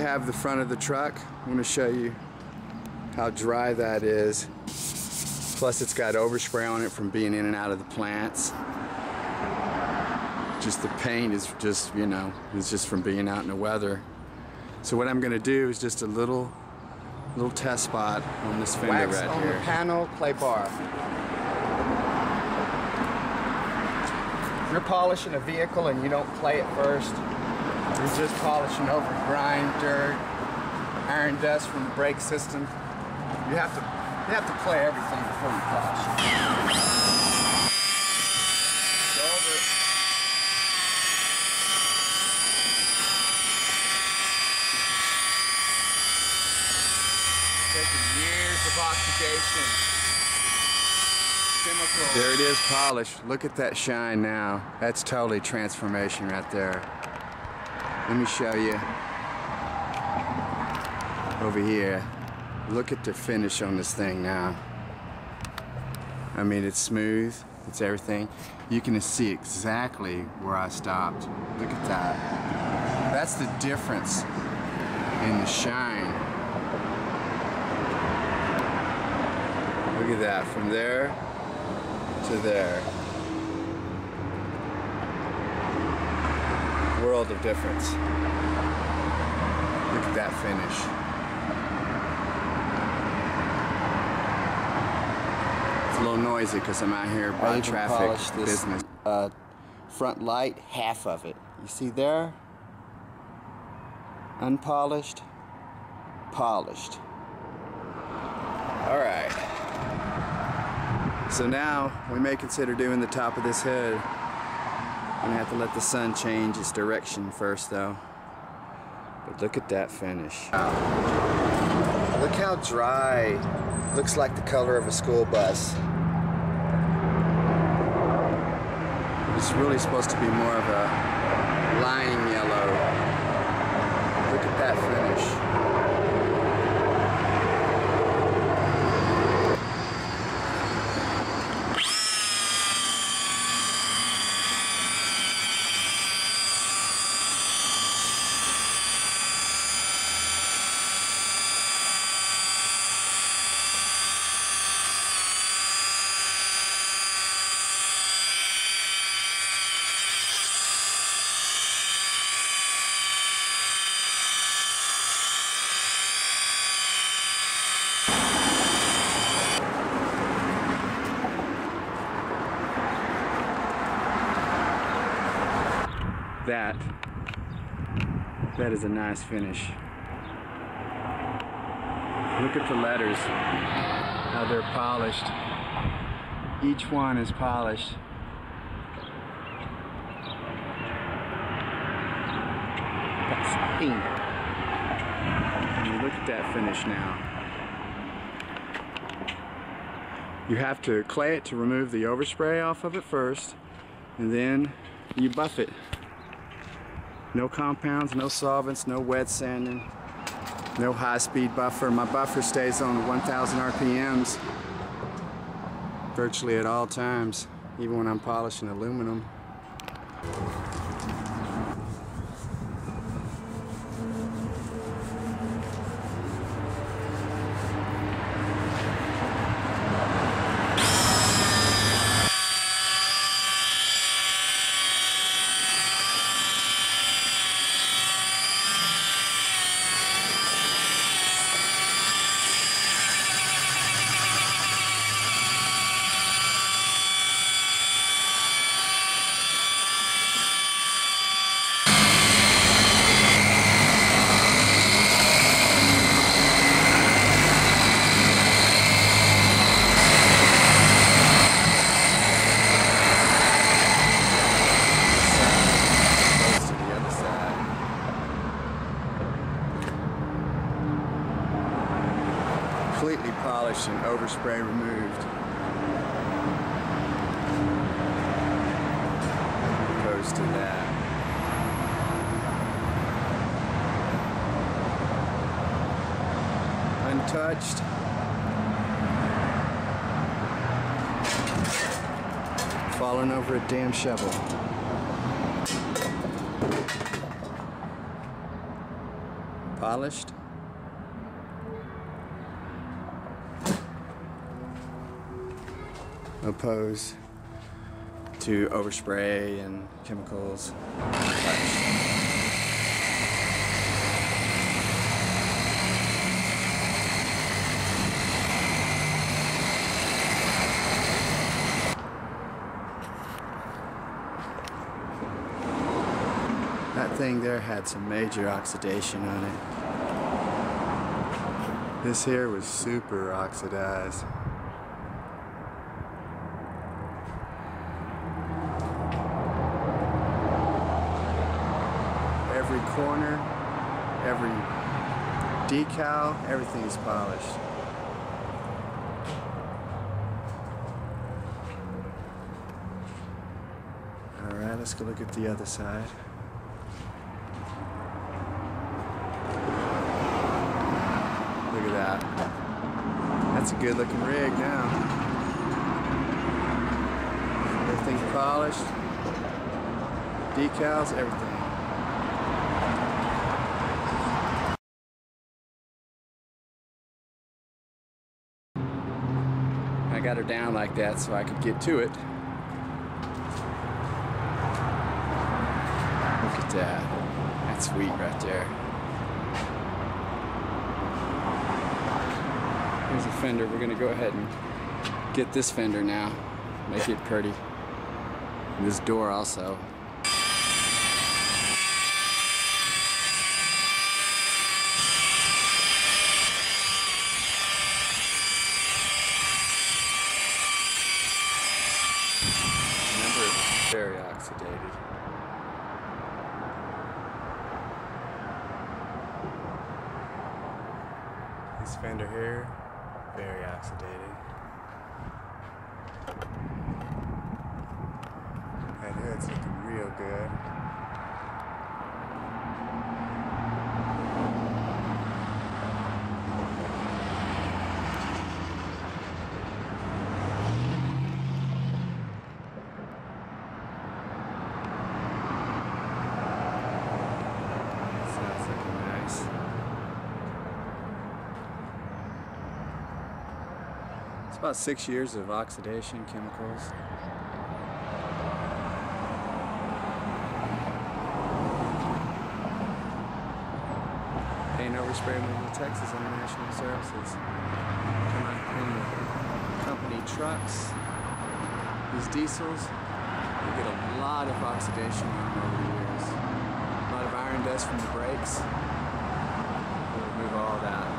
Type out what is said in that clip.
have the front of the truck. I'm gonna show you how dry that is. Plus it's got overspray on it from being in and out of the plants. Just the paint is just, you know, it's just from being out in the weather. So what I'm gonna do is just a little, little test spot on this fender Wax right on here. the panel, clay bar. If you're polishing a vehicle and you don't clay it first, you're just polishing over grind, dirt, iron dust from the brake system. You have to you have to clay everything before you polish. Over. Taking years of oxidation. There it is polished. Look at that shine now. That's totally transformation right there. Let me show you over here. Look at the finish on this thing now. I mean, it's smooth, it's everything. You can see exactly where I stopped. Look at that. That's the difference in the shine. Look at that, from there to there. World of difference. Look at that finish. It's a little noisy because I'm out here by traffic business. uh, front light, half of it. You see there? Unpolished, polished. All right. So now we may consider doing the top of this hood. Gonna have to let the sun change its direction first though. But look at that finish. Look how dry. Looks like the color of a school bus. It's really supposed to be more of a lime yellow. Look at that finish. That, that is a nice finish. Look at the letters, how they're polished. Each one is polished. That's ink. And you look at that finish now. You have to clay it to remove the overspray off of it first, and then you buff it. No compounds, no solvents, no wet sanding, no high-speed buffer. My buffer stays on 1,000 RPMs virtually at all times, even when I'm polishing aluminum. Close to the other side. Completely polished and overspray removed. Opposed to that. Untouched. Falling over a damn shovel. polished. Opposed to overspray and chemicals. That thing there had some major oxidation on it. This here was super oxidized. Every corner, every decal, everything is polished. All right, let's go look at the other side. Look at that. That's a good looking rig now. Everything's polished. Decals, everything. I got her down like that so I could get to it. Look at that. That's sweet right there. Here's a fender. We're gonna go ahead and get this fender now. Make it pretty. And this door also. Remember, it's very oxidated. This fender here, very oxidated. That hood's looking real good. So that's looking nice. It's about six years of oxidation chemicals. Paint overspray removal Texas International Services. Come out in company trucks. These diesels, you get a lot of oxidation over the years. A lot of iron dust from the brakes. We'll remove all that.